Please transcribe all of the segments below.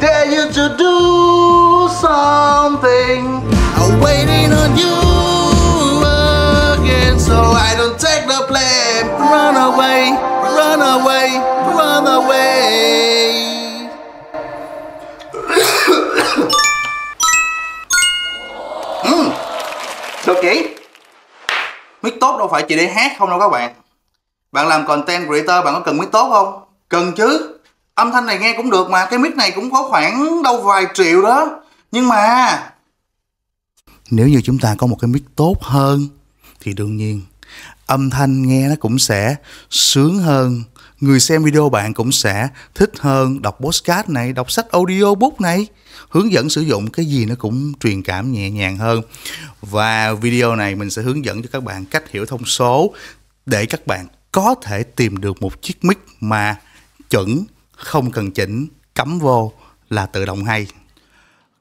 dare you to do something. I'm waiting on you again, so I don't take the blame. Run away, run away, run away. Hmm. Được chị? Mic tốt đâu phải chị đi hát không đâu các bạn Bạn làm content creator bạn có cần mic tốt không? Cần chứ Âm thanh này nghe cũng được mà Cái mic này cũng có khoảng đâu vài triệu đó. Nhưng mà Nếu như chúng ta có một cái mic tốt hơn Thì đương nhiên Âm thanh nghe nó cũng sẽ sướng hơn. Người xem video bạn cũng sẽ thích hơn Đọc podcast này, đọc sách audiobook này. Hướng dẫn sử dụng cái gì nó cũng truyền cảm nhẹ nhàng hơn. Và video này mình sẽ hướng dẫn cho các bạn cách hiểu thông số để các bạn có thể tìm được một chiếc mic mà chuẩn không cần chỉnh cắm vô là tự động hay.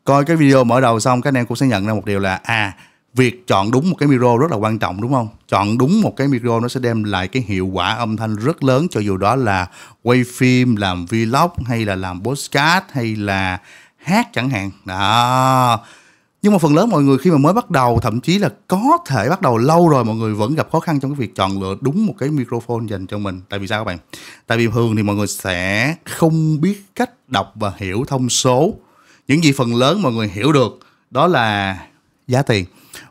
Coi cái video mở đầu xong, các anh em cũng sẽ nhận ra một điều là à việc chọn đúng một cái micro rất là quan trọng, đúng không? Chọn đúng một cái micro nó sẽ đem lại cái hiệu quả âm thanh rất lớn cho dù đó là quay phim, làm vlog, hay là làm podcast, hay là hát chẳng hạn. Đó nhưng mà phần lớn mọi người khi mà mới bắt đầu, thậm chí là có thể bắt đầu lâu rồi, mọi người vẫn gặp khó khăn trong cái việc chọn lựa đúng một cái microphone dành cho mình. Tại vì sao các bạn? Tại vì thường thì mọi người sẽ không biết cách đọc và hiểu thông số. Những gì phần lớn mọi người hiểu được, đó là giá tiền.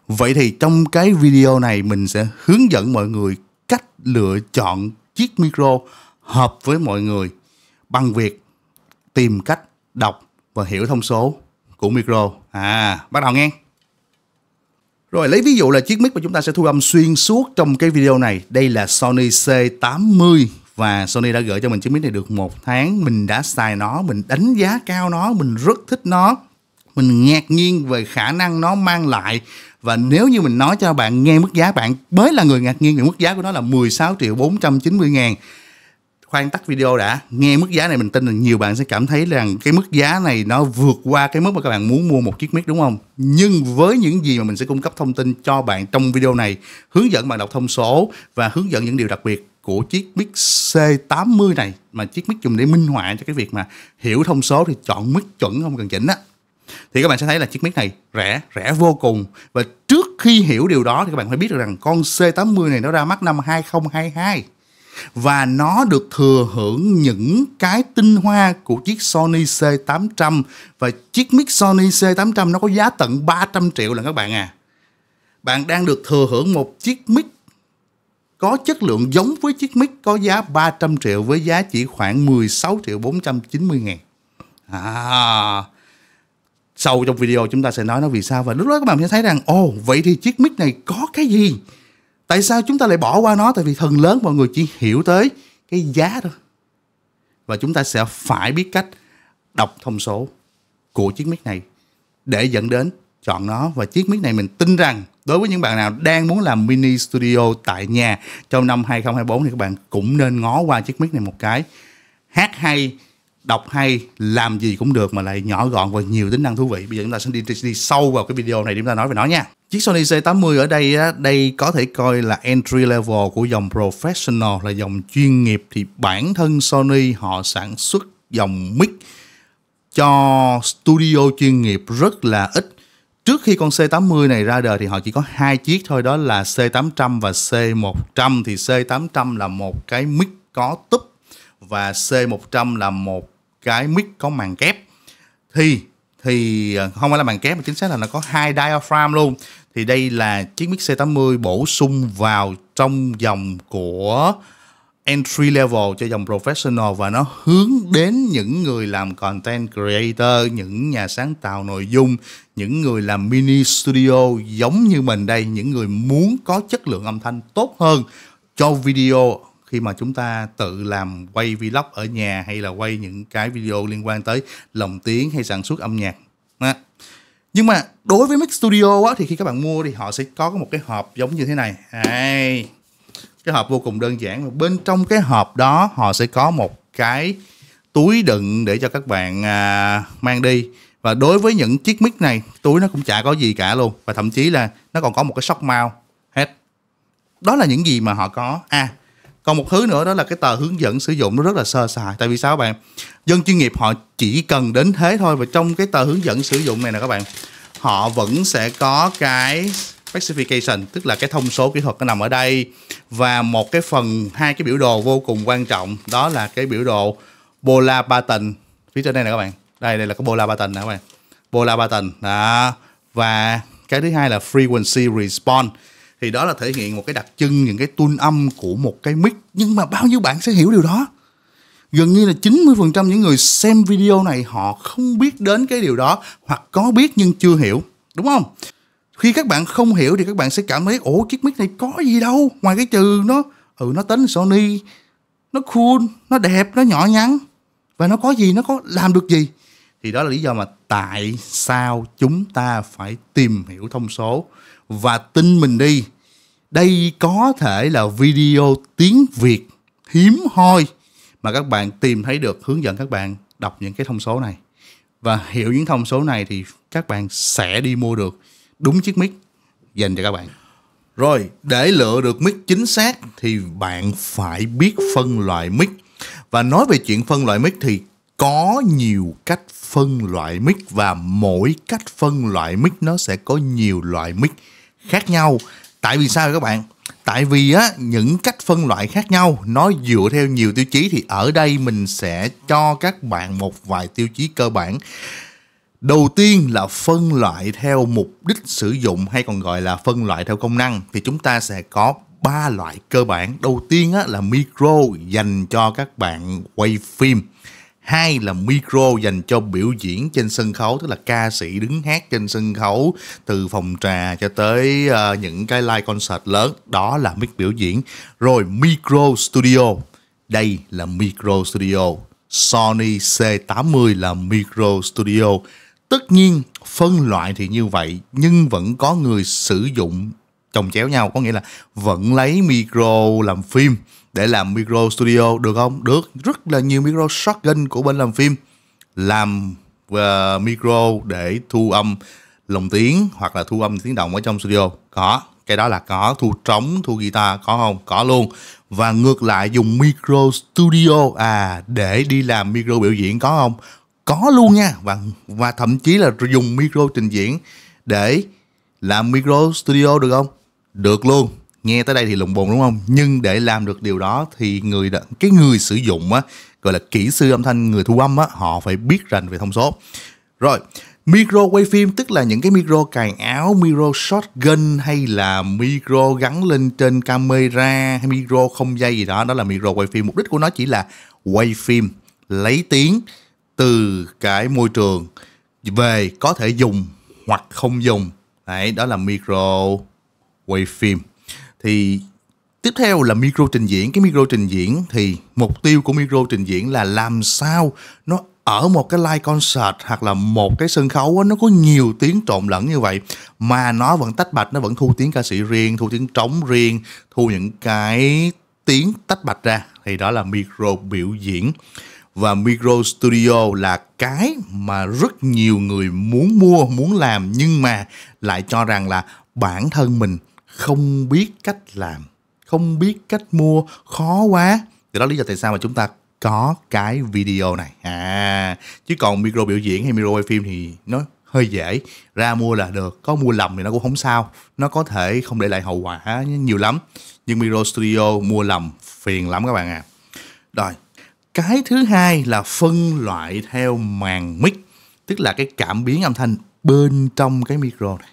Vậy thì trong cái video này, mình sẽ hướng dẫn mọi người cách lựa chọn chiếc micro hợp với mọi người bằng việc tìm cách đọc và hiểu thông số của micro. À, bắt đầu nghe. Rồi lấy ví dụ là chiếc mic mà chúng ta sẽ thu âm xuyên suốt trong cái video này. Đây là Sony C80 và Sony đã gửi cho mình chiếc mic này được một tháng. Mình đã xài nó, mình đánh giá cao nó, mình rất thích nó. Mình ngạc nhiên về khả năng nó mang lại và nếu như mình nói cho bạn nghe mức giá bạn mới là người ngạc nhiên về mức giá của nó là 16 triệu 490 ngàn khoan tắt video đã. Nghe mức giá này mình tin là nhiều bạn sẽ cảm thấy rằng cái mức giá này nó vượt qua cái mức mà các bạn muốn mua một chiếc mic, đúng không? Nhưng với những gì mà mình sẽ cung cấp thông tin cho bạn trong video này, hướng dẫn bạn đọc thông số và hướng dẫn những điều đặc biệt của chiếc mic C80 này, mà chiếc mic dùng để minh họa cho cái việc mà hiểu thông số thì chọn mic chuẩn không cần chỉnh á. Thì các bạn sẽ thấy là chiếc mic này rẻ rẻ vô cùng. Và trước khi hiểu điều đó thì các bạn phải biết được rằng con C80 này nó ra mắt năm 2022 và nó được thừa hưởng những cái tinh hoa của chiếc Sony C800 và chiếc mic Sony C800 nó có giá tận 300 triệu là các bạn à. Bạn đang được thừa hưởng một chiếc mic có chất lượng giống với chiếc mic có giá 300 triệu với giá chỉ khoảng 16 triệu 490 ngàn. À, sau trong video chúng ta sẽ nói nó vì sao và lúc đó các bạn sẽ thấy rằng ồ vậy thì chiếc mic này có cái gì tại sao chúng ta lại bỏ qua nó? Tại vì phần lớn mọi người chỉ hiểu tới cái giá thôi. Và chúng ta sẽ phải biết cách đọc thông số của chiếc mic này để dẫn đến chọn nó. Và chiếc mic này mình tin rằng đối với những bạn nào đang muốn làm mini studio tại nhà trong năm 2024 thì các bạn cũng nên ngó qua chiếc mic này một cái. Hát hay đọc hay làm gì cũng được mà lại nhỏ gọn và nhiều tính năng thú vị. Bây giờ chúng ta sẽ đi, đi sâu vào cái video này để chúng ta nói về nó nha chiếc Sony C80 ở đây á, đây có thể coi là entry level của dòng professional là dòng chuyên nghiệp. Thì bản thân Sony họ sản xuất dòng mic cho studio chuyên nghiệp rất là ít. Trước khi con C80 này ra đời thì họ chỉ có hai chiếc thôi đó là C800 và C100 thì C800 là một cái mic có túp và C100 là một cái mic có màn kép. Thì thì ờ, không phải là màn kép mà chính xác là nó có hai diaphragm luôn thì đây là chiếc mic C80 bổ sung vào trong dòng của entry level cho dòng professional và nó hướng đến những người làm content creator, những nhà sáng tạo nội dung, những người làm mini studio giống như mình đây, những người muốn có chất lượng âm thanh tốt hơn cho video khi mà chúng ta tự làm quay vlog ở nhà hay là quay những cái video liên quan tới lồng tiếng hay sản xuất âm nhạc nhưng mà đối với Mac Studio á, thì khi các bạn mua thì họ sẽ có một cái hộp giống như thế này. Đây. cái hộp vô cùng đơn giản. Và bên trong cái hộp đó họ sẽ có một cái túi đựng để cho các bạn à, mang đi. Và đối với những chiếc mic này túi nó cũng chả có gì cả luôn. Và thậm chí là nó còn có một cái sóc mount hết. Đó là những gì mà họ có. À còn một thứ nữa đó là cái tờ hướng dẫn sử dụng nó rất là sơ sài. Tại vì sao các bạn? Dân chuyên nghiệp họ chỉ cần đến thế thôi và trong cái tờ hướng dẫn sử dụng này nè các bạn, họ vẫn sẽ có cái specification, tức là cái thông số kỹ thuật nó nằm ở đây. Và một cái phần, hai cái biểu đồ vô cùng quan trọng, đó là cái biểu đồ Bola pattern phía trên đây nè các bạn. Đây đây là cái Bola pattern nè các bạn. Bola pattern đó. Và cái thứ hai là frequency response thì đó là thể hiện một cái đặc trưng, những cái tuôn âm của một cái mic. Nhưng mà bao nhiêu bạn sẽ hiểu điều đó? Gần như là 90% những người xem video này họ không biết đến cái điều đó hoặc có biết nhưng chưa hiểu, đúng không? Khi các bạn không hiểu thì các bạn sẽ cảm thấy, ủa, chiếc mic này có gì đâu. Ngoài cái trừ nó ừ nó tính Sony, nó cool, nó đẹp, nó nhỏ nhắn. Và nó có gì, nó có làm được gì? Thì đó là lý do mà tại sao chúng ta phải tìm hiểu thông số và tin mình đi. Đây có thể là video tiếng Việt hiếm hoi mà các bạn tìm thấy được, hướng dẫn các bạn đọc những cái thông số này. Và hiểu những thông số này thì các bạn sẽ đi mua được đúng chiếc mic dành cho các bạn. Rồi, để lựa được mic chính xác thì bạn phải biết phân loại mic. Và nói về chuyện phân loại mic thì có nhiều cách phân loại mic và mỗi cách phân loại mic nó sẽ có nhiều loại mic khác nhau. Tại vì sao các bạn? Tại vì á những cách phân loại khác nhau nó dựa theo nhiều tiêu chí thì ở đây mình sẽ cho các bạn một vài tiêu chí cơ bản. Đầu tiên là phân loại theo mục đích sử dụng hay còn gọi là phân loại theo công năng. Thì chúng ta sẽ có ba loại cơ bản. Đầu tiên á, là micro dành cho các bạn quay phim hai là micro dành cho biểu diễn trên sân khấu tức là ca sĩ đứng hát trên sân khấu từ phòng trà cho tới uh, những cái live concert lớn. Đó là mic biểu diễn. Rồi micro studio. Đây là micro studio. Sony C80 là micro studio. Tất nhiên phân loại thì như vậy nhưng vẫn có người sử dụng chồng chéo nhau. Có nghĩa là vẫn lấy micro làm phim để làm micro studio được không? Được, rất là nhiều micro shotgun của bên làm phim làm uh, micro để thu âm lồng tiếng hoặc là thu âm tiếng động ở trong studio. Có. Cái đó là có. Thu trống thu guitar có không? Có luôn. Và ngược lại dùng micro studio à để đi làm micro biểu diễn có không? Có luôn nha. Và và thậm chí là dùng micro trình diễn để làm micro studio được không? Được luôn nghe tới đây thì lùng bùng, đúng không? Nhưng để làm được điều đó thì người cái người sử dụng á, gọi là kỹ sư âm thanh, người thu âm á, họ phải biết rành về thông số. Rồi, micro quay phim, tức là những cái micro cài áo, micro shotgun hay là micro gắn lên trên camera hay micro không dây gì đó đó là micro quay phim. Mục đích của nó chỉ là quay phim, lấy tiếng từ cái môi trường về có thể dùng hoặc không dùng. Đấy, đó là micro quay phim thì tiếp theo là micro trình diễn. Cái micro trình diễn thì mục tiêu của micro trình diễn là làm sao nó ở một cái live concert hoặc là một cái sân khấu nó có nhiều tiếng trộn lẫn như vậy. Mà nó vẫn tách bạch, nó vẫn thu tiếng ca sĩ riêng, thu tiếng trống riêng, thu những cái tiếng tách bạch ra. Thì đó là micro biểu diễn. Và micro studio là cái mà rất nhiều người muốn mua, muốn làm nhưng mà lại cho rằng là bản thân mình không biết cách làm, không biết cách mua, khó quá. Thì đó lý do tại sao mà chúng ta có cái video này. À chứ còn micro biểu diễn hay micro quay phim thì nó hơi dễ. Ra mua là được, có mua lầm thì nó cũng không sao. Nó có thể không để lại hậu quả nhiều lắm. Nhưng micro studio mua lầm phiền lắm các bạn à. Rồi, cái thứ hai là phân loại theo màn mic, tức là cái cảm biến âm thanh bên trong cái micro này.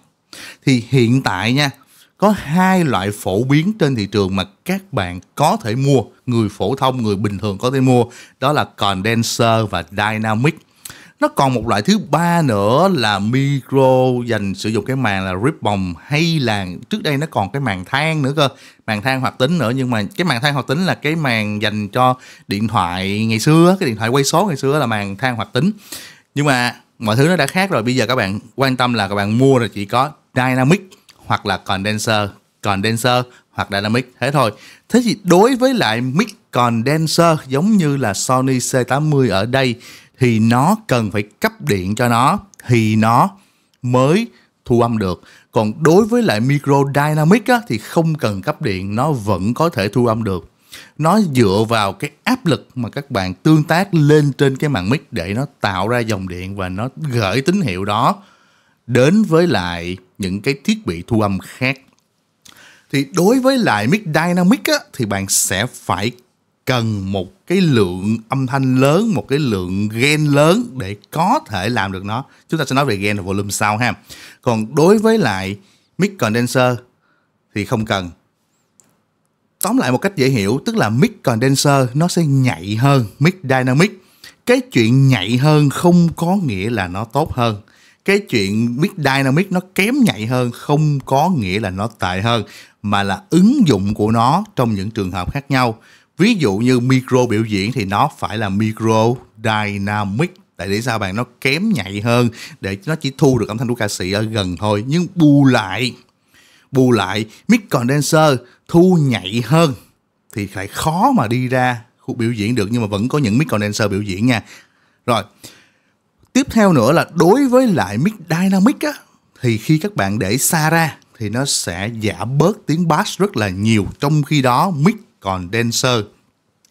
Thì hiện tại nha có hai loại phổ biến trên thị trường mà các bạn có thể mua, người phổ thông, người bình thường có thể mua, đó là condenser và dynamic. Nó còn một loại thứ ba nữa là micro dành sử dụng cái màn là ribbon hay là trước đây nó còn cái màn than nữa cơ. Màn than hoạt tính nữa, nhưng mà cái màn than hoạt tính là cái màn dành cho điện thoại ngày xưa cái điện thoại quay số ngày xưa là màn than hoạt tính. Nhưng mà mọi thứ nó đã khác rồi, bây giờ các bạn quan tâm là các bạn mua là chỉ có dynamic hoặc là condenser condenser hoặc dynamic. Thế thôi. Thế thì đối với lại mic condenser giống như là Sony C80 ở đây thì nó cần phải cấp điện cho nó thì nó mới thu âm được. Còn đối với lại micro dynamic á, thì không cần cấp điện nó vẫn có thể thu âm được. Nó dựa vào cái áp lực mà các bạn tương tác lên trên cái màn mic để nó tạo ra dòng điện và nó gửi tín hiệu đó. Đến với lại những cái thiết bị thu âm khác. Thì đối với lại mic dynamic á, thì bạn sẽ phải cần một cái lượng âm thanh lớn một cái lượng gain lớn để có thể làm được nó. Chúng ta sẽ nói về gain và volume sau ha. Còn đối với lại mic condenser thì không cần. Tóm lại một cách dễ hiểu tức là mic condenser nó sẽ nhạy hơn mic dynamic. Cái chuyện nhạy hơn không có nghĩa là nó tốt hơn cái chuyện mic dynamic nó kém nhạy hơn, không có nghĩa là nó tệ hơn, mà là ứng dụng của nó trong những trường hợp khác nhau. Ví dụ như micro biểu diễn thì nó phải là micro dynamic. Tại vì sao bạn? Nó kém nhạy hơn để nó chỉ thu được âm thanh của ca sĩ ở gần thôi. Nhưng bù lại bù lại, mic condenser thu nhạy hơn thì lại khó mà đi ra khu biểu diễn được. Nhưng mà vẫn có những mic condenser biểu diễn nha. Rồi tiếp theo nữa là đối với lại mic dynamic á, thì khi các bạn để xa ra thì nó sẽ giảm bớt tiếng bass rất là nhiều. Trong khi đó mic còn denser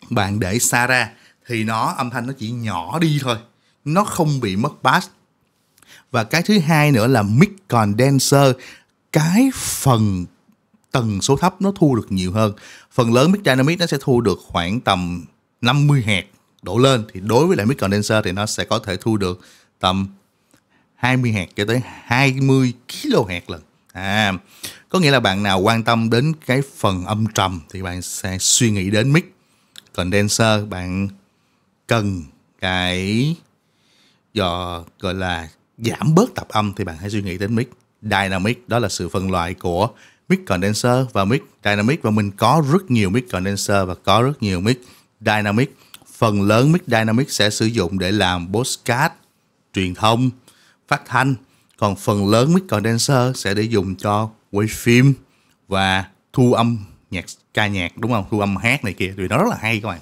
bạn để xa ra thì nó, âm thanh nó chỉ nhỏ đi thôi. Nó không bị mất bass. Và cái thứ hai nữa là mic condenser cái phần tần số thấp nó thu được nhiều hơn. Phần lớn mic dynamic nó sẽ thu được khoảng tầm 50 hạt đổ lên, thì đối với lại mic condenser thì nó sẽ có thể thu được tầm 20 hạt cho tới 20 kHz lần. À có nghĩa là bạn nào quan tâm đến cái phần âm trầm thì bạn sẽ suy nghĩ đến mic. Condenser bạn cần cái do gọi là giảm bớt tập âm thì bạn hãy suy nghĩ đến mic. Dynamic, đó là sự phân loại của mic condenser và mic. Dynamic và mình có rất nhiều mic condenser và có rất nhiều mic. Dynamic phần lớn mic dynamic sẽ sử dụng để làm postcard, truyền thông, phát thanh. Còn phần lớn mic condenser sẽ để dùng cho quay phim và thu âm nhạc, ca nhạc, đúng không? Thu âm hát này kia. Thì nó rất là hay các bạn.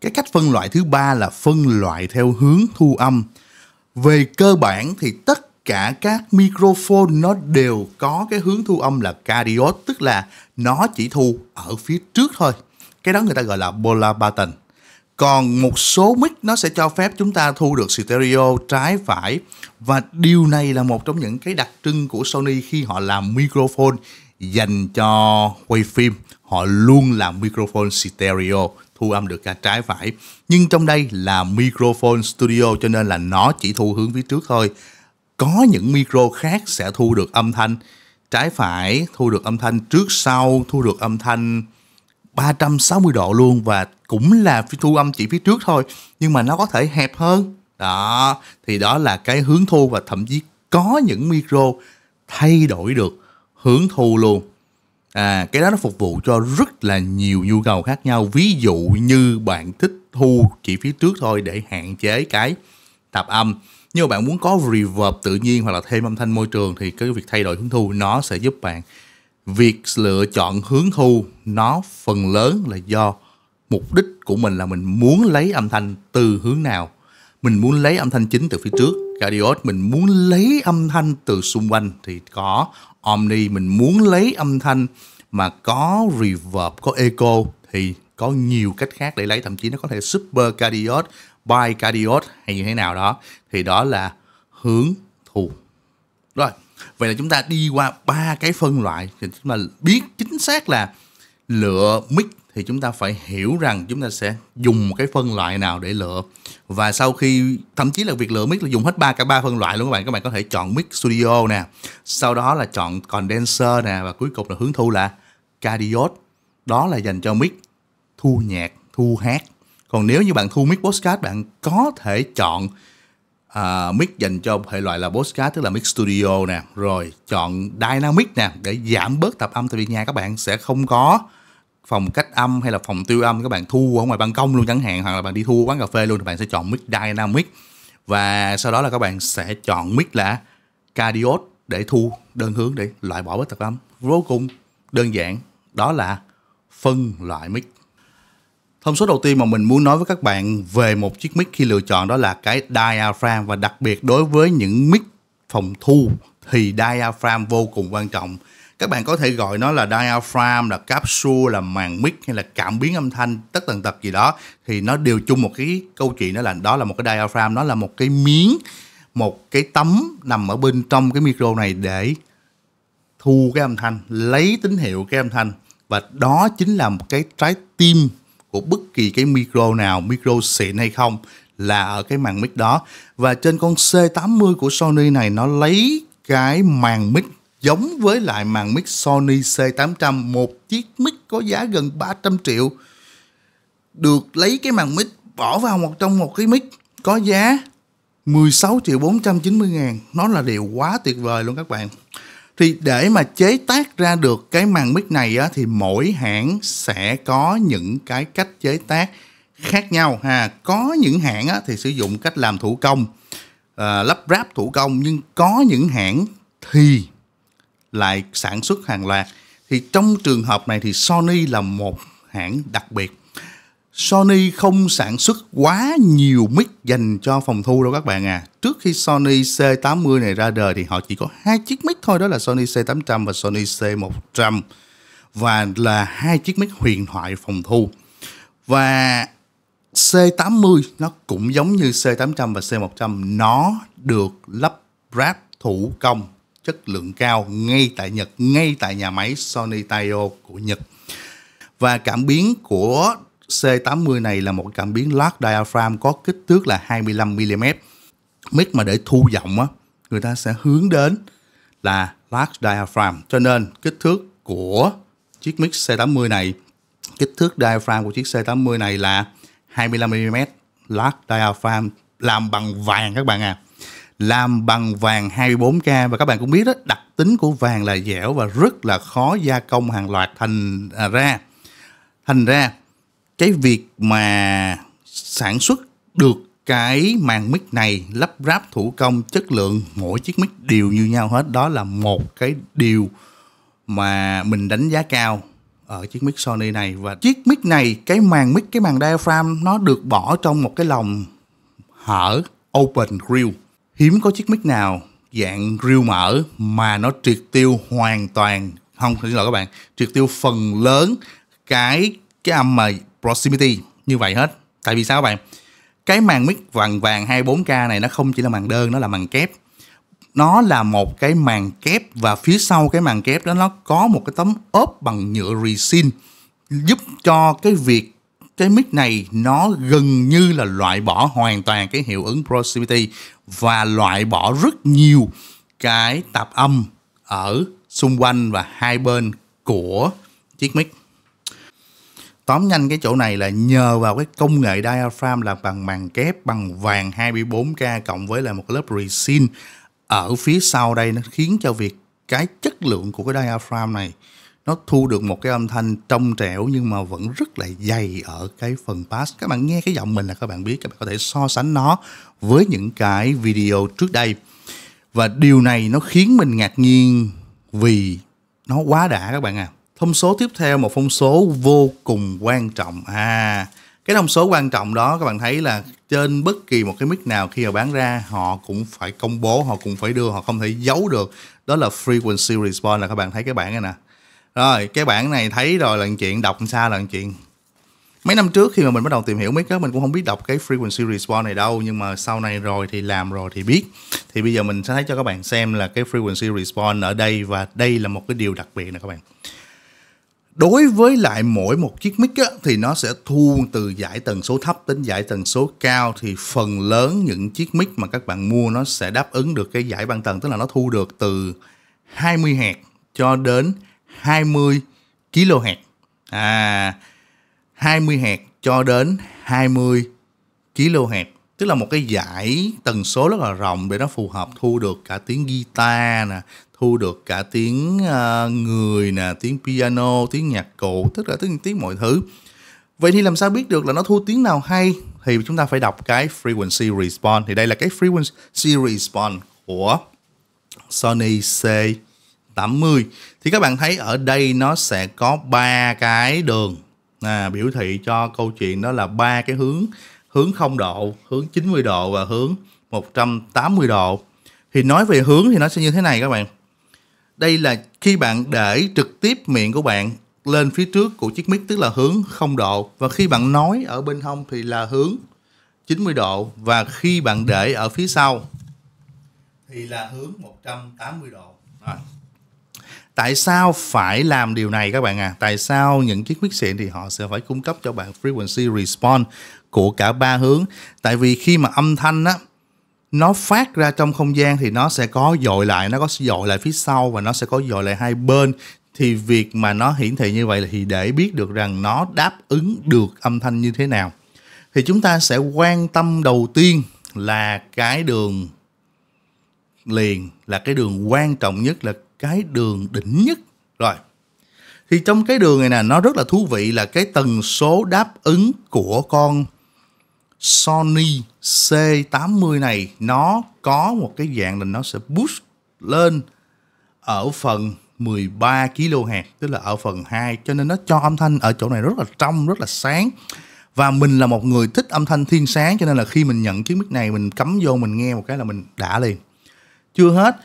Cái cách phân loại thứ ba là phân loại theo hướng thu âm. Về cơ bản thì tất cả các microphone nó đều có cái hướng thu âm là cardioid tức là nó chỉ thu ở phía trước thôi. Cái đó người ta gọi là polar button còn một số mic nó sẽ cho phép chúng ta thu được stereo trái phải. Và điều này là một trong những cái đặc trưng của Sony khi họ làm microphone dành cho quay phim. Họ luôn làm microphone stereo, thu âm được cả trái phải. Nhưng trong đây là microphone studio, cho nên là nó chỉ thu hướng phía trước thôi. Có những micro khác sẽ thu được âm thanh trái phải, thu được âm thanh trước sau, thu được âm thanh 360 độ luôn và cũng là thu âm chỉ phía trước thôi, nhưng mà nó có thể hẹp hơn. Đó, thì đó là cái hướng thu và thậm chí có những micro thay đổi được hướng thu luôn. À cái đó nó phục vụ cho rất là nhiều nhu cầu khác nhau. Ví dụ như bạn thích thu chỉ phía trước thôi để hạn chế cái tạp âm. Nhưng mà bạn muốn có reverb tự nhiên hoặc là thêm âm thanh môi trường thì cái việc thay đổi hướng thu nó sẽ giúp bạn việc lựa chọn hướng thu nó phần lớn là do mục đích của mình là mình muốn lấy âm thanh từ hướng nào. Mình muốn lấy âm thanh chính từ phía trước. Cardioid mình muốn lấy âm thanh từ xung quanh thì có. Omni, mình muốn lấy âm thanh mà có reverb, có echo thì có nhiều cách khác để lấy. Thậm chí nó có thể super cardioid by cardioid hay như thế nào đó. Thì đó là hướng thu. Rồi vậy là chúng ta đi qua ba cái phân loại. Thì chúng ta biết chính xác là lựa mic thì chúng ta phải hiểu rằng chúng ta sẽ dùng một cái phân loại nào để lựa. Và sau khi, thậm chí là việc lựa mic là dùng hết ba cả ba phân loại luôn các bạn. Các bạn có thể chọn mic studio nè. Sau đó là chọn condenser nè. Và cuối cùng là hướng thu là cardioid đó là dành cho mic thu nhạc, thu hát. Còn nếu như bạn thu mic postcard, bạn có thể chọn uh, mic dành cho hệ loại là postcard tức là mic studio nè. Rồi chọn dynamic nè để giảm bớt tạp âm tại vì nhà các bạn sẽ không có phòng cách âm hay là phòng tiêu âm các bạn thu ở ngoài ban công luôn chẳng hạn hoặc là bạn đi thu quán cà phê luôn thì bạn sẽ chọn mic dynamic. Và sau đó là các bạn sẽ chọn mic là cardioid để thu đơn hướng để loại bỏ bớt tạp âm. Vô cùng đơn giản đó là phân loại mic thông số đầu tiên mà mình muốn nói với các bạn về một chiếc mic khi lựa chọn đó là cái diaphragm. Và đặc biệt đối với những mic phòng thu thì diaphragm vô cùng quan trọng. Các bạn có thể gọi nó là diaphragm, là capsule, là màng mic hay là cảm biến âm thanh, tất tần tật gì đó. Thì nó đều chung một cái câu chuyện đó là đó là một cái diaphragm, nó là một cái miếng, một cái tấm nằm ở bên trong cái micro này để thu cái âm thanh, lấy tín hiệu cái âm thanh. Và đó chính là một cái trái tim của bất kỳ cái micro nào, micro xịn hay không, là ở cái màn mic đó. Và trên con C80 của Sony này, nó lấy cái màn mic giống với lại màn mic Sony C800 một chiếc mic có giá gần 300 triệu, được lấy cái màn mic bỏ vào một trong một cái mic có giá 16 triệu 490 ngàn. Nó là điều quá tuyệt vời luôn các bạn thì để mà chế tác ra được cái màn mic này á, thì mỗi hãng sẽ có những cái cách chế tác khác nhau ha. Có những hãng á, thì sử dụng cách làm thủ công uh, lắp ráp thủ công nhưng có những hãng thì lại sản xuất hàng loạt. Thì trong trường hợp này thì Sony là một hãng đặc biệt. Sony không sản xuất quá nhiều mic dành cho phòng thu đâu các bạn à. Trước khi Sony C80 này ra đời thì họ chỉ có hai chiếc mic thôi đó là Sony C800 và Sony C100 và là hai chiếc mic huyền thoại phòng thu. Và C80 nó cũng giống như C800 và C100 nó được lắp ráp thủ công chất lượng cao ngay tại Nhật, ngay tại nhà máy Sony Taiyo của Nhật. Và cảm biến của C80 này là một cảm biến lock diaphragm có kích thước là 25mm. Mic mà để thu giọng á, người ta sẽ hướng đến là large diaphragm. Cho nên kích thước của chiếc mic C80 này, kích thước diaphragm của chiếc C80 này là 25mm large diaphragm làm bằng vàng các bạn à. Làm bằng vàng 24K và các bạn cũng biết đó, đặc tính của vàng là dẻo và rất là khó gia công hàng loạt thành à, ra. Thành ra cái việc mà sản xuất được cái màn mic này lắp ráp thủ công chất lượng mỗi chiếc mic đều như nhau hết, đó là một cái điều mà mình đánh giá cao ở chiếc mic Sony này. Và chiếc mic này, cái màn mic, cái màn diaphragm nó được bỏ trong một cái lồng hở open grill. Hiếm có chiếc mic nào dạng grill mở mà nó triệt tiêu hoàn toàn, không, xin lỗi các bạn, triệt tiêu phần lớn cái cái âm mà proximity như vậy hết. Tại vì sao các bạn? Cái màn mic vàng vàng 24K này nó không chỉ là màn đơn, nó là màn kép. Nó là một cái màn kép và phía sau cái màn kép đó nó có một cái tấm ốp bằng nhựa resin giúp cho cái việc cái mic này nó gần như là loại bỏ hoàn toàn cái hiệu ứng proximity và loại bỏ rất nhiều cái tạp âm ở xung quanh và hai bên của chiếc mic tóm nhanh cái chỗ này là nhờ vào cái công nghệ diaphragm là bằng màng kép bằng vàng 24K cộng với là một lớp resin ở phía sau đây nó khiến cho việc cái chất lượng của cái diaphragm này nó thu được một cái âm thanh trong trẻo nhưng mà vẫn rất là dày ở cái phần bass. Các bạn nghe cái giọng mình là các bạn biết, các bạn có thể so sánh nó với những cái video trước đây. Và điều này nó khiến mình ngạc nhiên vì nó quá đã các bạn à. Thông số tiếp theo một thông số vô cùng quan trọng. À, cái thông số quan trọng đó các bạn thấy là trên bất kỳ một cái mic nào khi mà bán ra họ cũng phải công bố, họ cũng phải đưa, họ không thể giấu được. Đó là frequency response là các bạn thấy cái bảng này nè. Rồi, cái bảng này thấy rồi là chuyện đọc sao là chuyện mấy năm trước khi mà mình bắt đầu tìm hiểu mic á mình cũng không biết đọc cái frequency response này đâu nhưng mà sau này rồi thì làm rồi thì biết thì bây giờ mình sẽ thấy cho các bạn xem là cái frequency response ở đây và đây là một cái điều đặc biệt nè các bạn đối với lại mỗi một chiếc mic á, thì nó sẽ thu từ giải tần số thấp đến giải tần số cao. Thì phần lớn những chiếc mic mà các bạn mua nó sẽ đáp ứng được cái giải băng tần tức là nó thu được từ 20 Hz cho đến 20 kHz à 20 Hz cho đến 20 kHz tức là một cái giải tần số rất là rộng để nó phù hợp thu được cả tiếng guitar nè thu được cả tiếng à, người nè tiếng piano tiếng nhạc cụ tất cả tiếng tiếng mọi thứ. Vậy thì làm sao biết được là nó thu tiếng nào hay? Thì chúng ta phải đọc cái frequency response. Thì đây là cái frequency response của Sony C80 thì các bạn thấy ở đây nó sẽ có ba cái đường. À, biểu thị cho câu chuyện đó là ba cái hướng. Hướng 0 độ, hướng 90 độ và hướng 180 độ. Thì nói về hướng thì nó sẽ như thế này các bạn đây là khi bạn để trực tiếp miệng của bạn lên phía trước của chiếc mic, tức là hướng 0 độ và khi bạn nói ở bên hông thì là hướng 90 độ và khi bạn để ở phía sau thì là hướng 180 độ. Rồi. Tại sao phải làm điều này các bạn à? Tại sao những chiếc mic xịn thì họ sẽ phải cung cấp cho bạn frequency response của cả ba hướng? Tại vì khi mà âm thanh á nó phát ra trong không gian thì nó sẽ có dội lại, nó có dội lại phía sau và nó sẽ có dội lại hai bên. Thì việc mà nó hiển thị như vậy là thì để biết được rằng nó đáp ứng được âm thanh như thế nào. Thì chúng ta sẽ quan tâm đầu tiên là cái đường liền là cái đường quan trọng nhất là cái đường đỉnh nhất. Rồi thì trong cái đường này nè nó rất là thú vị là cái tần số đáp ứng của con Sony C80 này, nó có một cái dạng là nó sẽ boost lên ở phần 13 kHz, tức là ở phần 2 cho nên nó cho âm thanh ở chỗ này rất là trong, rất là sáng. Và mình là một người thích âm thanh thiên sáng, cho nên là khi mình nhận chiếc mic này, mình cắm vô, mình nghe một cái là mình đã liền. Chưa hết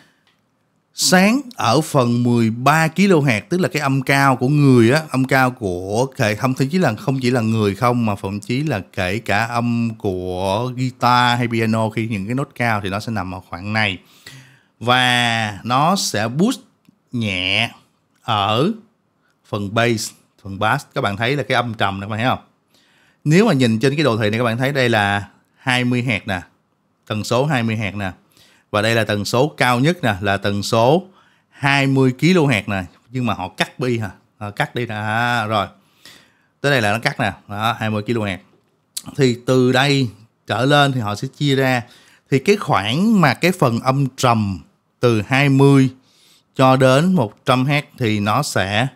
sáng ở phần 13 kHz, tức là cái âm cao của người á, âm cao của kể không thậm chí là, không chỉ là người không, mà thậm chí là kể cả âm của guitar hay piano khi những cái nốt cao thì nó sẽ nằm ở khoảng này. Và nó sẽ boost nhẹ ở phần bass phần bass. Các bạn thấy là cái âm trầm này, các bạn thấy không? Nếu mà nhìn trên cái đồ thị này, các bạn thấy đây là 20 Hz nè, tần số 20 Hz nè và đây là tần số cao nhất nè là tần số 20 kHz nè. Nhưng mà họ cắt bi hả? À, cắt đi nè. À, rồi. Tới đây là nó cắt nè. Đó 20 kHz thì từ đây trở lên thì họ sẽ chia ra. Thì cái khoảng mà cái phần âm trầm từ 20 cho đến 100 Hz thì nó sẽ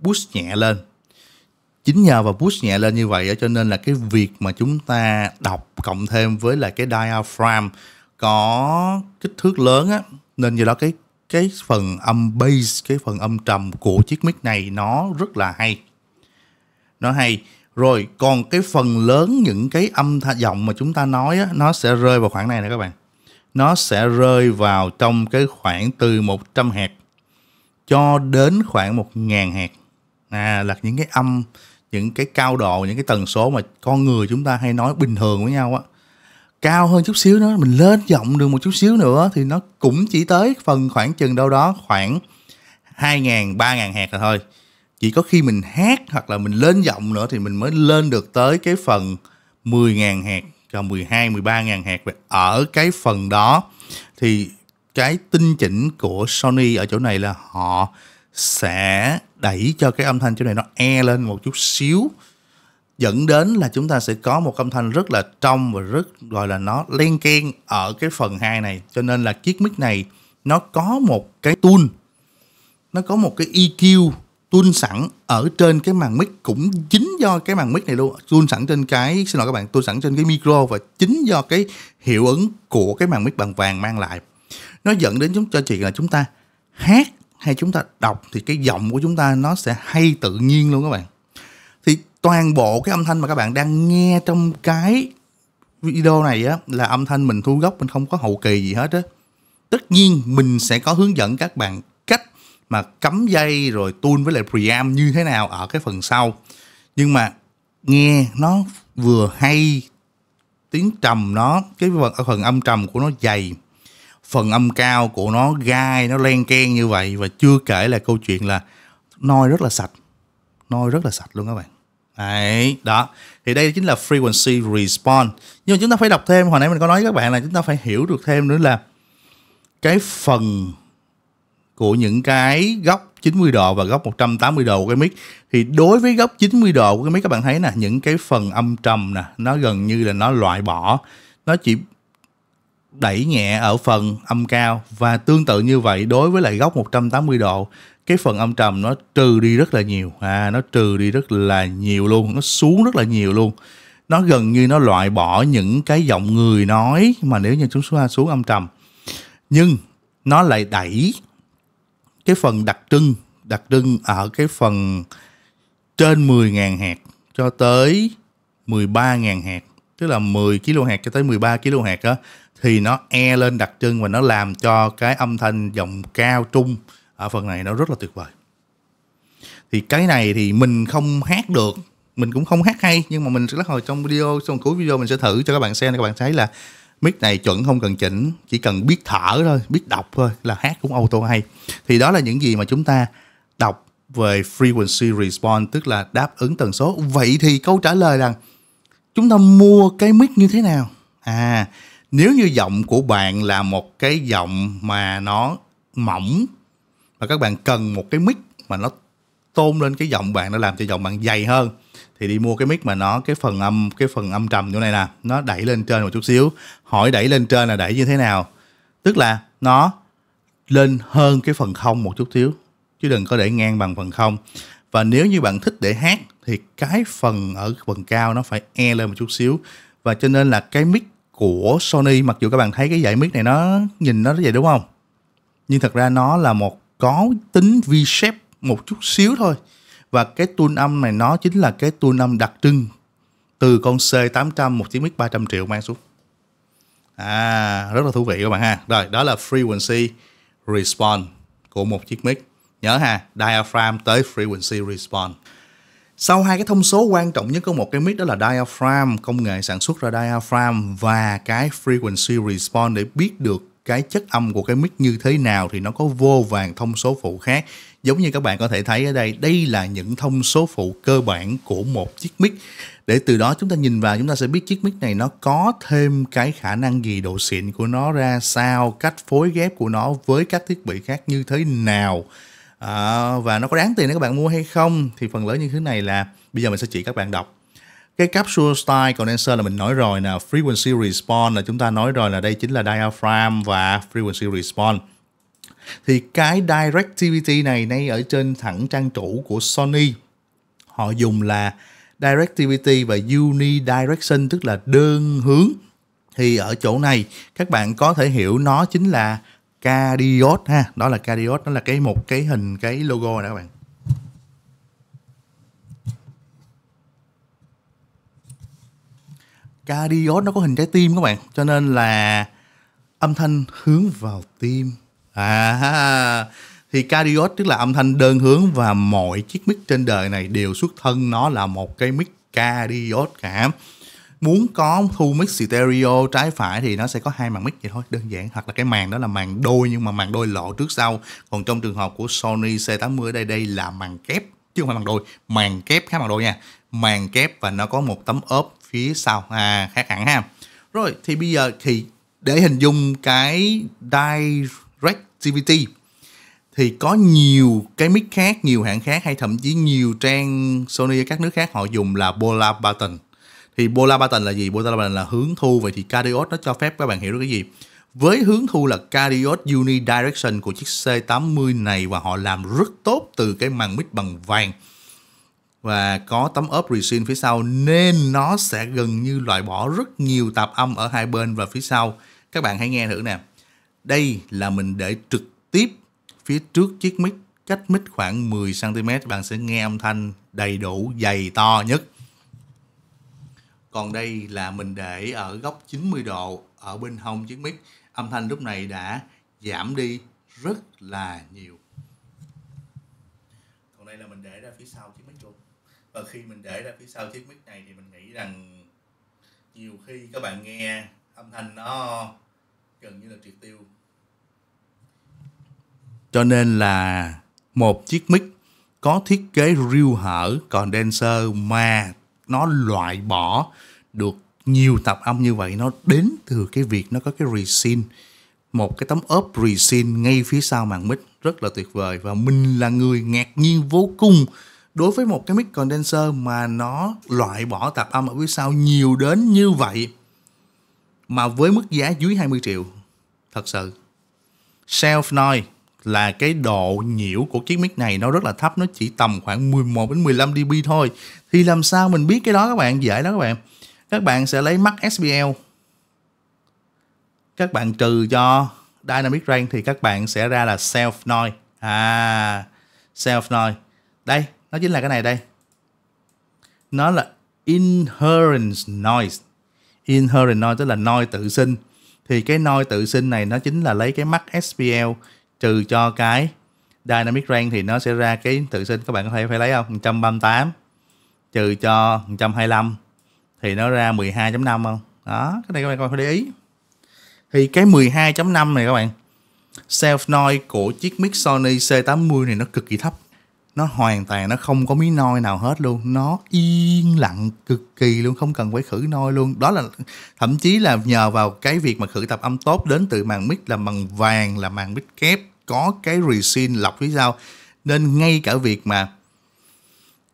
boost nhẹ lên. Chính nhờ vào boost nhẹ lên như vậy cho nên là cái việc mà chúng ta đọc cộng thêm với là cái diaphragm có kích thước lớn á, nên do đó cái cái phần âm bass, cái phần âm trầm của chiếc mic này nó rất là hay. Nó hay. Rồi, còn cái phần lớn những cái âm tha, giọng mà chúng ta nói á, nó sẽ rơi vào khoảng này nè các bạn. Nó sẽ rơi vào trong cái khoảng từ 100 hạt cho đến khoảng 1.000 hạt à là những cái âm, những cái cao độ, những cái tần số mà con người chúng ta hay nói bình thường với nhau á cao hơn chút xíu nữa mình lên giọng được một chút xíu nữa thì nó cũng chỉ tới phần khoảng chừng đâu đó khoảng 2.000, 3.000 hạt là thôi. Chỉ có khi mình hát hoặc là mình lên giọng nữa thì mình mới lên được tới cái phần 10.000 hạt, cho 12, 13.000 hạt. Ở cái phần đó thì cái tinh chỉnh của Sony ở chỗ này là họ sẽ đẩy cho cái âm thanh chỗ này nó e lên một chút xíu dẫn đến là chúng ta sẽ có một âm thanh rất là trong và rất gọi là nó len keng ở cái phần 2 này. Cho nên là chiếc mic này nó có một cái tool nó có một cái EQ tool sẵn ở trên cái màn mic cũng chính do cái màn mic này luôn. Tool sẵn trên cái, xin lỗi các bạn tool sẵn trên cái micro và chính do cái hiệu ứng của cái màn mic bằng vàng mang lại. Nó dẫn đến chúng, cho chuyện là chúng ta hát hay chúng ta đọc thì cái giọng của chúng ta nó sẽ hay tự nhiên luôn các bạn toàn bộ cái âm thanh mà các bạn đang nghe trong cái video này á là âm thanh mình thu gốc mình không có hậu kỳ gì hết á. Tất nhiên mình sẽ có hướng dẫn các bạn cách mà cắm dây rồi tune với lại preamp như thế nào ở cái phần sau. Nhưng mà nghe nó vừa hay tiếng trầm nó cái phần, phần âm trầm của nó dày phần âm cao của nó gai nó len ken như vậy và chưa kể là câu chuyện là noi rất là sạch noi rất là sạch luôn các bạn. Đấy, đó. Thì đây chính là frequency response. Nhưng mà chúng ta phải đọc thêm, hồi nãy mình có nói với các bạn là chúng ta phải hiểu được thêm nữa là cái phần của những cái góc 90 độ và góc 180 độ của cái mic thì đối với góc 90 độ của cái mic các bạn thấy nè những cái phần âm trầm nè nó gần như là nó loại bỏ nó chỉ đẩy nhẹ ở phần âm cao và tương tự như vậy đối với lại góc 180 độ cái phần âm trầm nó trừ đi rất là nhiều. À nó trừ đi rất là nhiều luôn nó xuống rất là nhiều luôn. Nó gần như nó loại bỏ những cái giọng người nói mà nếu như chúng ta xuống âm trầm. Nhưng nó lại đẩy cái phần đặc trưng đặc trưng ở cái phần trên 10.000 hạt cho tới 13.000 hạt tức là 10 kHz cho tới 13 kHz đó, thì nó e lên đặc trưng và nó làm cho cái âm thanh giọng cao trung ở phần này nó rất là tuyệt vời. Thì cái này thì mình không hát được, mình cũng không hát hay, nhưng mà mình sẽ lát hồi trong video, trong cuối video mình sẽ thử cho các bạn xem để các bạn thấy là mic này chuẩn không cần chỉnh, chỉ cần biết thở thôi, biết đọc thôi là hát cũng auto hay. Thì đó là những gì mà chúng ta đọc về frequency response, tức là đáp ứng tần số. Vậy thì câu trả lời là chúng ta mua cái mic như thế nào? À nếu như giọng của bạn là một cái giọng mà nó mỏng và các bạn cần một cái mic mà nó tôn lên cái giọng bạn, nó làm cho giọng bạn dày hơn. Thì đi mua cái mic mà nó, cái phần âm, cái phần âm trầm chỗ này nè, nó đẩy lên trên một chút xíu. Hỏi đẩy lên trên là đẩy như thế nào? Tức là nó lên hơn cái phần không một chút xíu, chứ đừng có để ngang bằng phần không. Và nếu như bạn thích để hát, thì cái phần ở phần cao nó phải e lên một chút xíu. Và cho nên là cái mic của Sony, mặc dù các bạn thấy cái dãy mic này nó nhìn nó vậy đúng không? Nhưng thật ra nó là một có tính V-shape một chút xíu thôi. Và cái tuôn âm này nó chính là cái tuôn âm đặc trưng từ con C800 một chiếc mic 300 triệu mang xuống. À rất là thú vị các bạn ha. Rồi đó là frequency response của một chiếc mic. Nhớ ha diaphragm tới frequency response. Sau hai cái thông số quan trọng nhất của một cái mic đó là diaphragm, công nghệ sản xuất ra diaphragm và cái frequency response để biết được cái chất âm của cái mic như thế nào thì nó có vô vàng thông số phụ khác. Giống như các bạn có thể thấy ở đây, đây là những thông số phụ cơ bản của một chiếc mic. Để từ đó chúng ta nhìn vào chúng ta sẽ biết chiếc mic này nó có thêm cái khả năng gì, độ xịn của nó ra sao, cách phối ghép của nó với các thiết bị khác như thế nào à, và nó có đáng tiền để các bạn mua hay không thì phần lớn như thế này là bây giờ mình sẽ chỉ các bạn đọc cái capsule style condenser là mình nói rồi nè, frequency response là chúng ta nói rồi là đây chính là diaphragm và frequency response. Thì cái directivity này nay ở trên thẳng trang chủ của Sony, họ dùng là directivity và unidirection, tức là đơn hướng. Thì ở chỗ này, các bạn có thể hiểu nó chính là cardioid ha, đó là cardioid đó là cái một cái hình, cái logo này các bạn. Cardioid nó có hình trái tim các bạn, cho nên là âm thanh hướng vào tim. À thì Cardioid tức là âm thanh đơn hướng và mọi chiếc mic trên đời này đều xuất thân, nó là một cái mic Cardioid cả. Muốn có thu mic stereo trái phải thì nó sẽ có hai màn mic vậy thôi, đơn giản. Hoặc là cái màn đó là màn đôi, nhưng mà màn đôi lộ trước sau. Còn trong trường hợp của Sony C80 ở đây đây là màn kép, chứ không phải màn đôi, màn kép khác màn đôi nha. Màn kép và nó có một tấm ốp phía sau à khác hẳn ha rồi thì bây giờ thì để hình dung cái directivity thì có nhiều cái mic khác, nhiều hãng khác hay thậm chí nhiều trang Sony ở các nước khác họ dùng là Bola Button thì Bola Button là gì? Bola Button là hướng thu vậy thì cardioid nó cho phép các bạn hiểu được cái gì? Với hướng thu là cardioid Unidirection của chiếc C80 này và họ làm rất tốt từ cái màn mic bằng vàng và có tấm ốp resin phía sau, nên nó sẽ gần như loại bỏ rất nhiều tạp âm ở hai bên và phía sau. Các bạn hãy nghe thử nè. Đây là mình để trực tiếp phía trước chiếc mic, cách mic khoảng 10 cm bạn sẽ nghe âm thanh đầy đủ, dày, to nhất. Còn đây là mình để ở góc 90 độ ở bên hông chiếc mic. Âm thanh lúc này đã giảm đi rất là nhiều. Còn đây là mình để ra phía sau chiếc mic luôn và khi mình để ra phía sau chiếc mic này thì mình nghĩ rằng nhiều khi các bạn nghe âm thanh nó gần như là triệt tiêu. Cho nên là một chiếc mic có thiết kế riêu hở condenser mà nó loại bỏ được nhiều tập âm như vậy, nó đến từ cái việc nó có cái resin, một cái tấm ốp resin ngay phía sau màn mic rất là tuyệt vời. Và mình là người ngạc nhiên vô cùng đối với một cái mic condenser mà nó loại bỏ tạp âm ở phía sau nhiều đến như vậy, mà với mức giá dưới 20 triệu, thật sự. Self noise là cái độ nhiễu của chiếc mic này, nó rất là thấp, nó chỉ tầm khoảng 11 đến 15 dB thôi. Thì làm sao mình biết cái đó, các bạn? Dễ đó các bạn. Các bạn sẽ lấy mắt SPL các bạn trừ cho Dynamic Range thì các bạn sẽ ra là self noise. À self noise. Đây nó chính là cái này đây. Nó là inherent noise. Inherent noise tức là noise tự sinh. Thì cái noise tự sinh này nó chính là lấy cái mắt SPL trừ cho cái Dynamic Range thì nó sẽ ra cái tự sinh. Các bạn có thể phải lấy không? 138 trừ cho 125 thì nó ra 12.5 không? Đó, cái này các bạn còn phải để ý. Thì cái 12.5 này các bạn self noise của chiếc mic Sony C80 này nó cực kỳ thấp nó hoàn toàn, nó không có mí noi nào hết luôn. Nó yên lặng, cực kỳ luôn, không cần phải khử noi luôn. Đó là, thậm chí là nhờ vào cái việc mà khử tập âm tốt đến từ màn mic là bằng vàng, là màn mic kép, có cái resin lọc phía sau. Nên ngay cả việc mà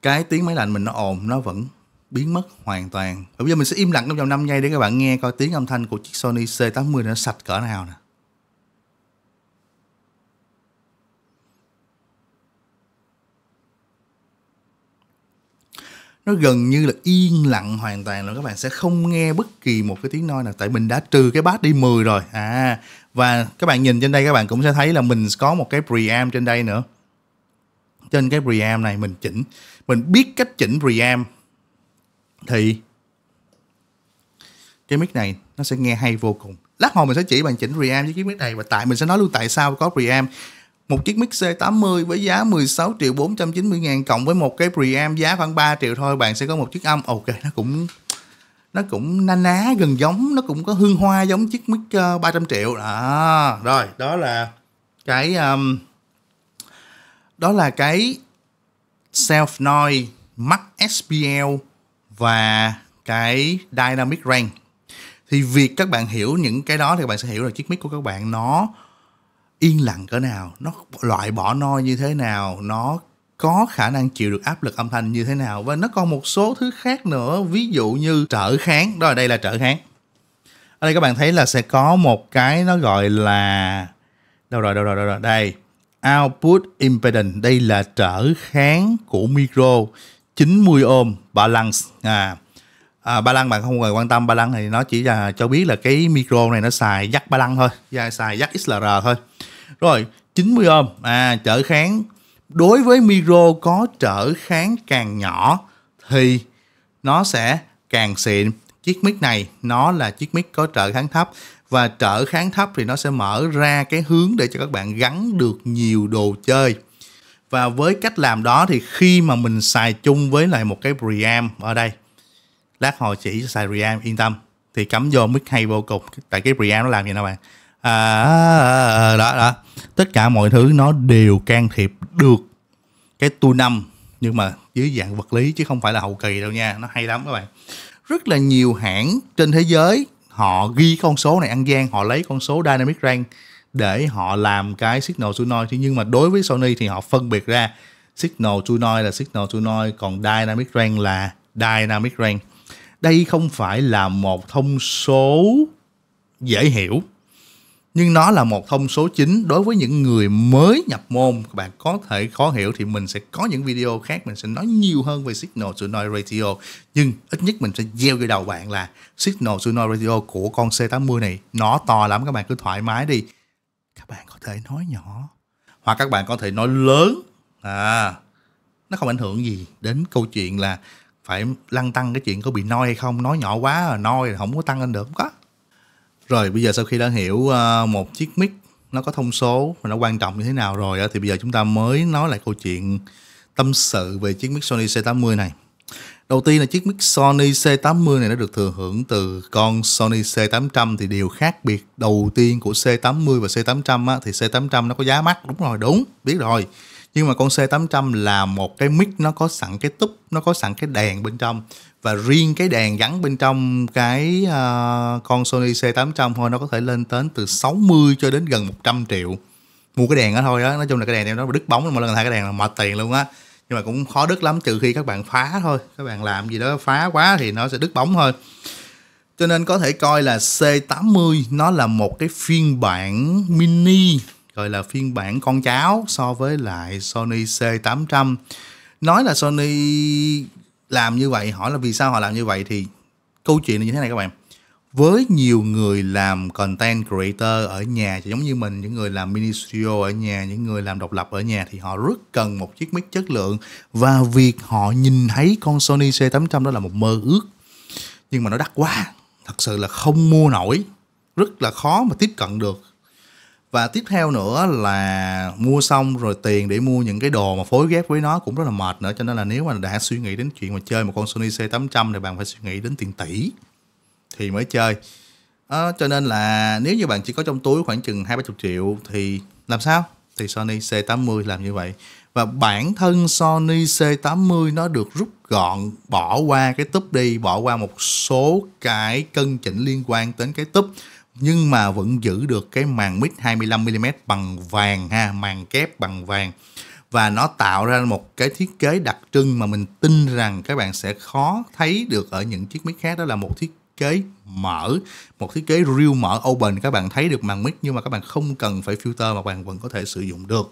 cái tiếng máy lạnh mình nó ồn, nó vẫn biến mất hoàn toàn. Bây giờ mình sẽ im lặng trong vòng 5 giây để các bạn nghe coi tiếng âm thanh của chiếc Sony C80 nó sạch cỡ nào nè. Nó gần như là yên lặng hoàn toàn rồi các bạn sẽ không nghe bất kỳ một cái tiếng nói nào. Tại mình đã trừ cái bass đi 10 rồi. À và các bạn nhìn trên đây, các bạn cũng sẽ thấy là mình có một cái preamp trên đây nữa. Trên cái preamp này mình chỉnh. Mình biết cách chỉnh preamp thì cái mic này nó sẽ nghe hay vô cùng. Lát hồi mình sẽ chỉ bạn chỉnh preamp với cái mic này và tại mình sẽ nói luôn tại sao có preamp một chiếc mic C80 với giá 16 triệu 490 ngàn cộng với một cái preamp giá khoảng 3 triệu thôi bạn sẽ có một chiếc âm. Ok nó cũng nó cũng na ná gần giống nó cũng có hương hoa giống chiếc mic uh, 300 triệu. Đó rồi đó là cái um, đó là cái self noise max SPL và cái dynamic range thì việc các bạn hiểu những cái đó thì các bạn sẽ hiểu là chiếc mic của các bạn nó yên lặng cỡ nào nó loại bỏ noi như thế nào nó có khả năng chịu được áp lực âm thanh như thế nào và nó còn một số thứ khác nữa ví dụ như trở kháng. Đó ở đây là trở kháng. Ở đây các bạn thấy là sẽ có một cái nó gọi là đâu rồi đâu rồi đâu rồi đây. Output impedance đây là trở kháng của micro 90 ohm balance. À à, ba lăng bạn không cần quan tâm ba lăng thì nó chỉ là cho biết là cái micro này nó xài dắt ba lăng thôi dạ, xài dắt XLR thôi rồi 90 ohm à trở kháng. Đối với micro có trở kháng càng nhỏ thì nó sẽ càng xịn. Chiếc mic này, nó là chiếc mic có trở kháng thấp và trở kháng thấp thì nó sẽ mở ra cái hướng để cho các bạn gắn được nhiều đồ chơi. Và với cách làm đó thì khi mà mình xài chung với lại một cái preamp ở đây, lát hồi chỉ xài preamp yên tâm. Thì cắm vô mic hay vô cùng. Tại cái preamp nó làm gì nào bạn? À, à, à, à, đó đó. Tất cả mọi thứ nó đều can thiệp được cái tu năm nhưng mà dưới dạng vật lý chứ không phải là hậu kỳ đâu nha. Nó hay lắm các bạn. Rất là nhiều hãng trên thế giới họ ghi con số này ăn gian họ lấy con số dynamic range để họ làm cái signal to noise. Nhưng mà đối với Sony thì họ phân biệt ra signal to noise là signal to noise còn dynamic range là dynamic range đây không phải là một thông số dễ hiểu nhưng nó là một thông số chính đối với những người mới nhập môn. Các bạn có thể khó hiểu thì mình sẽ có những video khác, mình sẽ nói nhiều hơn về signal to noise ratio nhưng ít nhất mình sẽ gieo vô đầu bạn là signal to noise ratio của con C80 này, nó to lắm, các bạn cứ thoải mái đi. Các bạn có thể nói nhỏ. Hoặc các bạn có thể nói lớn. À nó không ảnh hưởng gì đến câu chuyện là phải lăn tăng cái chuyện có bị noi hay không. Nói nhỏ quá là noi là không có tăng lên được, không có rồi bây giờ sau khi đã hiểu uh, một chiếc mic nó có thông số và nó quan trọng như thế nào rồi thì bây giờ chúng ta mới nói lại câu chuyện tâm sự về chiếc mic Sony C80 này. Đầu tiên là chiếc mic Sony C80 này nó được thừa hưởng từ con Sony C800 thì điều khác biệt đầu tiên của C80 và C800 á, thì C800 nó có giá mắc đúng rồi đúng biết rồi nhưng mà con C800 là một cái mic nó có sẵn cái túp nó có sẵn cái đèn bên trong và riêng cái đèn gắn bên trong cái uh, con Sony C800 thôi nó có thể lên đến từ 60 cho đến gần 100 triệu. Mua cái đèn đó thôi á nói chung là cái đèn này nó đứt bóng mà lần thay cái đèn là mệt tiền luôn á. Nhưng mà cũng khó đứt lắm trừ khi các bạn phá thôi. Các bạn làm gì đó phá quá thì nó sẽ đứt bóng thôi. Cho nên có thể coi là C80 nó là một cái phiên bản mini gọi là phiên bản con cháu so với lại Sony C800 nói là Sony làm như vậy, hỏi là vì sao họ làm như vậy thì câu chuyện là như thế này các bạn. Với nhiều người làm content creator ở nhà giống như mình, những người làm mini studio ở nhà, những người làm độc lập ở nhà thì họ rất cần một chiếc mic chất lượng. Và việc họ nhìn thấy con Sony C800 đó là một mơ ước. Nhưng mà nó đắt quá, thật sự là không mua nổi, rất là khó mà tiếp cận được và tiếp theo nữa là mua xong rồi tiền để mua những cái đồ mà phối ghép với nó cũng rất là mệt nữa. Cho nên là nếu mà đã suy nghĩ đến chuyện mà chơi một con Sony C800 thì bạn phải suy nghĩ đến tiền tỷ thì mới chơi. À, cho nên là nếu như bạn chỉ có trong túi khoảng chừng hai ba chục triệu thì làm sao? Thì Sony C80 làm như vậy. Và bản thân Sony C80 nó được rút gọn bỏ qua cái túp đi bỏ qua một số cái cân chỉnh liên quan đến cái túp nhưng mà vẫn giữ được cái màn mic 25mm bằng vàng ha màn kép bằng vàng. Và nó tạo ra một cái thiết kế đặc trưng mà mình tin rằng các bạn sẽ khó thấy được ở những chiếc mic khác. Đó là một thiết kế mở, một thiết kế real mở, open. Các bạn thấy được màn mic nhưng mà các bạn không cần phải filter mà bạn vẫn có thể sử dụng được.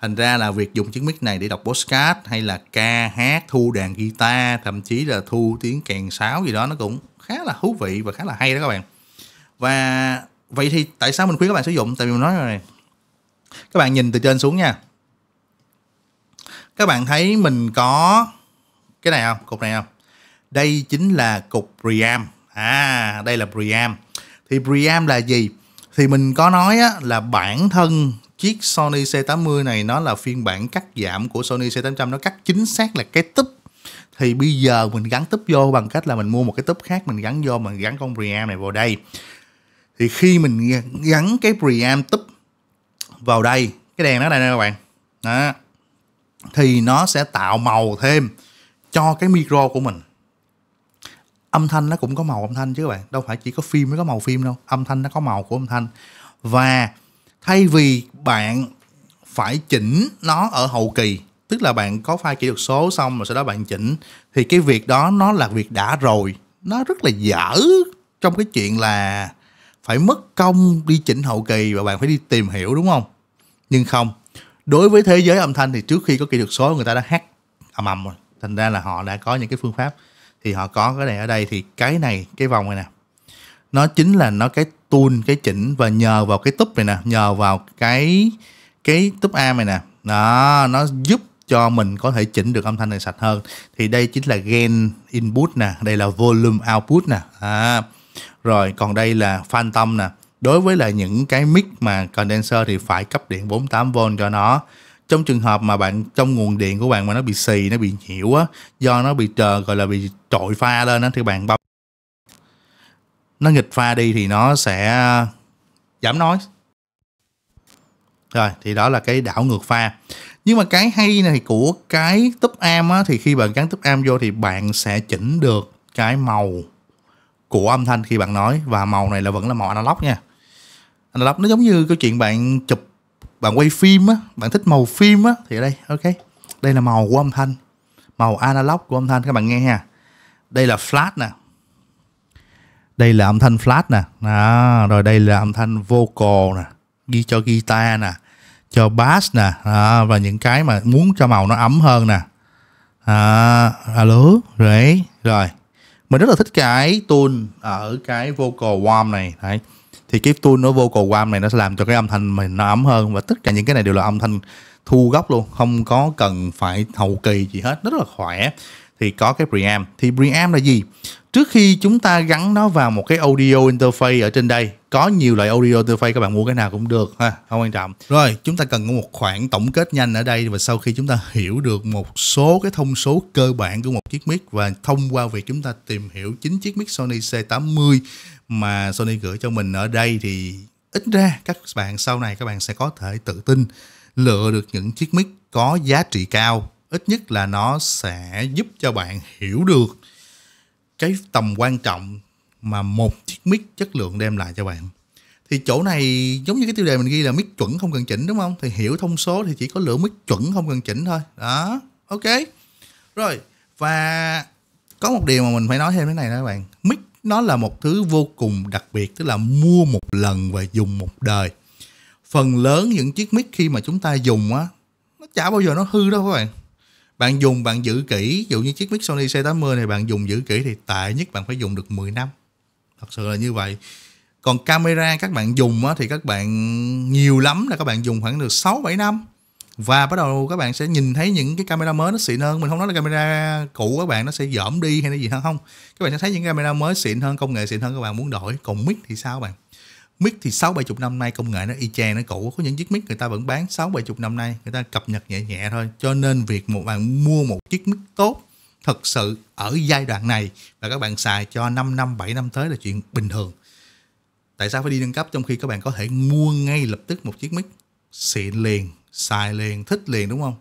Thành ra là việc dùng chiếc mic này để đọc postcard hay là ca hát, thu đàn guitar, thậm chí là thu tiếng kèn sáo gì đó nó cũng khá là thú vị và khá là hay đó các bạn và vậy thì tại sao mình khuyên các bạn sử dụng? Tại vì mình nói rồi này. Các bạn nhìn từ trên xuống nha. Các bạn thấy mình có cái này không? Cục này không? Đây chính là cục Priam. À đây là Priam. Thì Priam là gì? Thì mình có nói á, là bản thân chiếc Sony C80 này nó là phiên bản cắt giảm của Sony C800 nó cắt chính xác là cái túp. Thì bây giờ mình gắn túp vô bằng cách là mình mua một cái túp khác mình gắn vô mình gắn con Priam này vào đây thì khi mình gắn cái preamp túp vào đây, cái đèn nó đây nè các bạn. Đó. Thì nó sẽ tạo màu thêm cho cái micro của mình. Âm thanh nó cũng có màu âm thanh chứ các bạn. Đâu phải chỉ có phim mới có màu phim đâu. Âm thanh nó có màu của âm thanh. Và thay vì bạn phải chỉnh nó ở hậu kỳ, tức là bạn có file kỹ thuật số xong rồi sau đó bạn chỉnh, thì cái việc đó nó là việc đã rồi. Nó rất là dở trong cái chuyện là phải mất công đi chỉnh hậu kỳ và bạn phải đi tìm hiểu đúng không? Nhưng không đối với thế giới âm thanh thì trước khi có kỹ thuật số người ta đã hát ầm ầm rồi. Thành ra là họ đã có những cái phương pháp. Thì họ có cái này ở đây thì cái này cái vòng này nè. Nó chính là nó cái tool cái chỉnh và nhờ vào cái túp này nè nhờ vào cái cái túp a này nè. Đó nó giúp cho mình có thể chỉnh được âm thanh này sạch hơn. Thì đây chính là gain input nè đây là volume output nè. À, rồi, còn đây là phantom nè. Đối với là những cái mic mà condenser thì phải cấp điện 48V cho nó. Trong trường hợp mà bạn, trong nguồn điện của bạn mà nó bị xì, nó bị nhiễu á, do nó bị trờ, gọi là bị trội pha lên á, thì bạn bấm. Nó nghịch pha đi thì nó sẽ, giảm nói rồi, thì đó là cái đảo ngược pha. Nhưng mà cái hay này của cái túp am á, thì khi bạn gắn túp am vô thì bạn sẽ chỉnh được cái màu của âm thanh khi bạn nói và màu này là vẫn là màu analog nha. Analog nó giống như câu chuyện bạn chụp bạn quay phim á bạn thích màu phim á thì ở đây ok. Đây là màu của âm thanh màu analog của âm thanh các bạn nghe nha đây là flat nè. Đây là âm thanh flat nè. Đó, rồi đây là âm thanh vocal nè ghi cho guitar nè cho bass nè đó, và những cái mà muốn cho màu nó ấm hơn nè. À, alo rồi rồi mình rất là thích cái tool ở cái vocal warm này. Đấy. Thì cái tool nó vocal warm này nó sẽ làm cho cái âm thanh mình nó ấm hơn và tất cả những cái này đều là âm thanh thu gốc luôn, không có cần phải hậu kỳ gì hết rất là khỏe thì có cái preamp. Thì preamp là gì? Trước khi chúng ta gắn nó vào một cái audio interface ở trên đây, có nhiều loại audio interface, các bạn mua cái nào cũng được ha, không quan trọng. Rồi, chúng ta cần có một khoảng tổng kết nhanh ở đây và sau khi chúng ta hiểu được một số cái thông số cơ bản của một chiếc mic và thông qua việc chúng ta tìm hiểu chính chiếc mic Sony C80 mà Sony gửi cho mình ở đây thì ít ra các bạn sau này các bạn sẽ có thể tự tin lựa được những chiếc mic có giá trị cao ít nhất là nó sẽ giúp cho bạn hiểu được cái tầm quan trọng mà một chiếc mic chất lượng đem lại cho bạn. Thì chỗ này giống như cái tiêu đề mình ghi là mic chuẩn không cần chỉnh, đúng không? Thì hiểu thông số thì chỉ có lựa mic chuẩn không cần chỉnh thôi. Đó, ok. Rồi, và có một điều mà mình phải nói thêm thế này đó các bạn. Mic nó là một thứ vô cùng đặc biệt, tức là mua một lần và dùng một đời. Phần lớn những chiếc mic khi mà chúng ta dùng á, nó chả bao giờ nó hư đâu các bạn bạn dùng bạn giữ kỹ. Ví dụ như chiếc mic Sony C80 này bạn dùng giữ kỹ thì tệ nhất bạn phải dùng được 10 năm. Thật sự là như vậy. Còn camera các bạn dùng á, thì các bạn nhiều lắm là các bạn dùng khoảng được 6 7 năm. Và bắt đầu các bạn sẽ nhìn thấy những cái camera mới nó xịn hơn. Mình không nói là camera cũ các bạn nó sẽ dởm đi hay là gì hơn không. Các bạn sẽ thấy những camera mới xịn hơn công nghệ xịn hơn các bạn muốn đổi. Còn mic thì sao các bạn? Mic thì sáu bảy chục năm nay công nghệ nó y chang, nó cũ. Có những chiếc mic người ta vẫn bán sáu bảy chục năm nay, người ta cập nhật nhẹ nhẹ thôi. Cho nên việc một bạn mua một chiếc mic tốt, thật sự ở giai đoạn này, và các bạn xài cho 5 năm 7 năm tới là chuyện bình thường. Tại sao phải đi nâng cấp? Trong khi các bạn có thể mua ngay lập tức một chiếc mic, xịn liền, xài liền, thích liền, đúng không?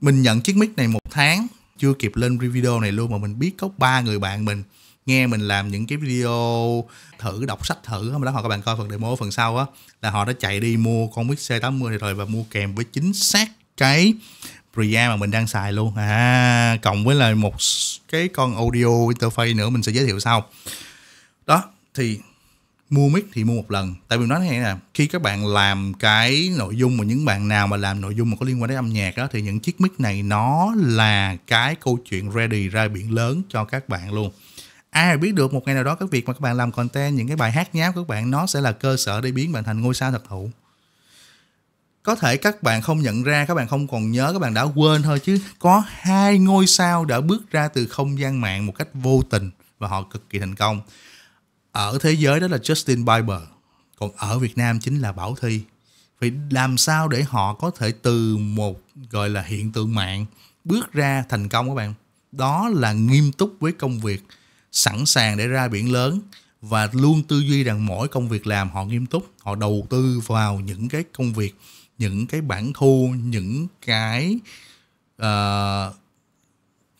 Mình nhận chiếc mic này một tháng, chưa kịp lên video này luôn mà mình biết có ba người bạn mình nghe mình làm những cái video, thử đọc sách thử mà đó họ các bạn coi phần demo phần sau á, là họ đã chạy đi mua con mic C80 này rồi và mua kèm với chính xác cái preamp mà mình đang xài luôn. À cộng với là một cái con audio interface nữa mình sẽ giới thiệu sau. Đó, thì mua mic thì mua một lần. Tại vì nói thế này nè, khi các bạn làm cái nội dung mà những bạn nào mà làm nội dung mà có liên quan đến âm nhạc đó thì những chiếc mic này nó là cái câu chuyện ready ra biển lớn cho các bạn luôn ai biết được một ngày nào đó cái việc mà các bạn làm content, những cái bài hát nháp của các bạn, nó sẽ là cơ sở để biến bạn thành ngôi sao thật thụ có thể các bạn không nhận ra, các bạn không còn nhớ, các bạn đã quên thôi chứ có hai ngôi sao đã bước ra từ không gian mạng một cách vô tình và họ cực kỳ thành công. Ở thế giới đó là Justin Bieber, còn ở Việt Nam chính là Bảo Thi. Vì làm sao để họ có thể từ một, gọi là hiện tượng mạng, bước ra thành công các bạn? Đó là nghiêm túc với công việc sẵn sàng để ra biển lớn và luôn tư duy rằng mỗi công việc làm họ nghiêm túc họ đầu tư vào những cái công việc những cái bản thu những cái uh,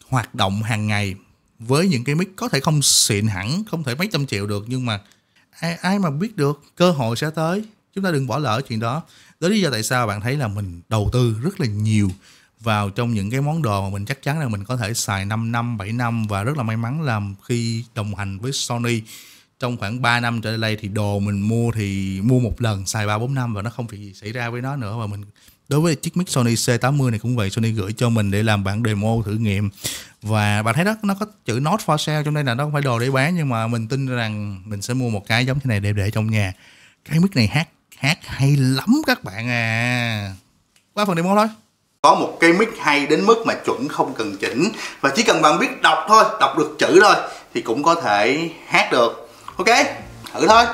hoạt động hàng ngày với những cái mic có thể không xịn hẳn không thể mấy trăm triệu được nhưng mà ai ai mà biết được cơ hội sẽ tới. Chúng ta đừng bỏ lỡ chuyện đó. Đó lý do tại sao bạn thấy là mình đầu tư rất là nhiều vào trong những cái món đồ mà mình chắc chắn là mình có thể xài 5 năm, 7 năm và rất là may mắn là khi đồng hành với Sony trong khoảng 3 năm trở lại đây thì đồ mình mua thì mua một lần xài 3 4 năm và nó không việc gì xảy ra với nó nữa. Và mình đối với chiếc mic Sony C80 này cũng vậy Sony gửi cho mình để làm bản demo thử nghiệm. Và bạn thấy đó nó có chữ not for sale trong đây là nó không phải đồ để bán nhưng mà mình tin rằng mình sẽ mua một cái giống thế này để để trong nhà. Cái mic này hát hát hay lắm các bạn à. Qua phần demo thôi có một cái mic hay đến mức mà chuẩn không cần chỉnh. Và chỉ cần bạn biết đọc thôi, đọc được chữ thôi, thì cũng có thể hát được. Ok, thử thôi.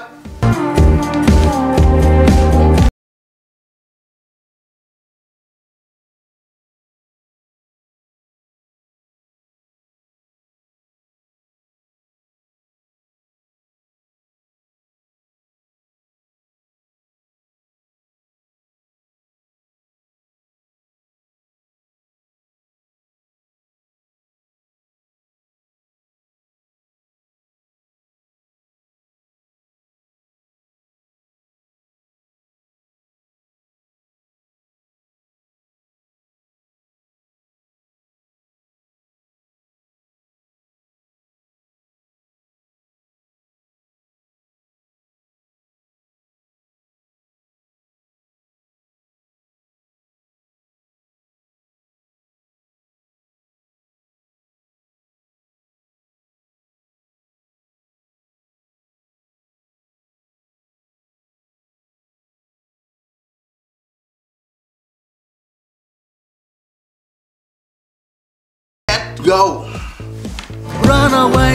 Go. Run away